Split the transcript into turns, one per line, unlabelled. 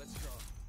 Let's go.